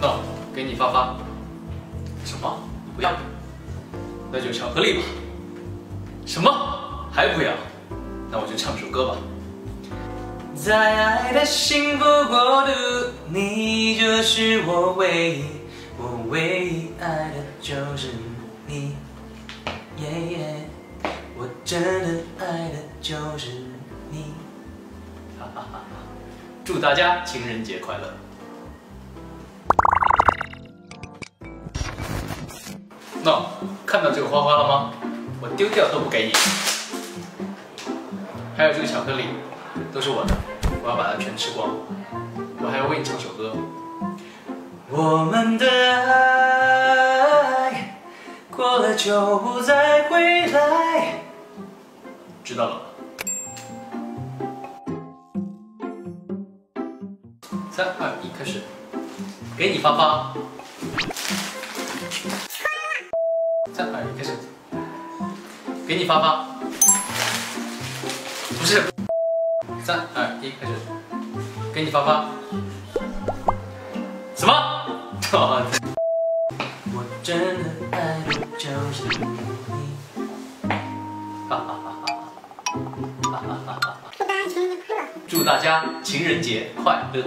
那给你发发。什么？不要？那就巧克力吧。什么？还不要？那我就唱首歌吧。在爱的幸福国度，你就是我唯一，我唯一爱的就是你。耶耶，我真的爱的就是你。哈哈哈哈！祝大家情人节快乐。看到这个花花了吗？我丢掉都不给你。还有这个巧克力，都是我的，我要把它全吃光。我还要为你唱首歌。我们的爱过了就不再回来。知道了。三二一，开始。给你发发。三二一，开始。给你发发。不是。三二一，开始。给你发发。什么？我真的爱的就是你。哈哈哈哈哈！哈哈哈哈哈！祝大家情人节快乐！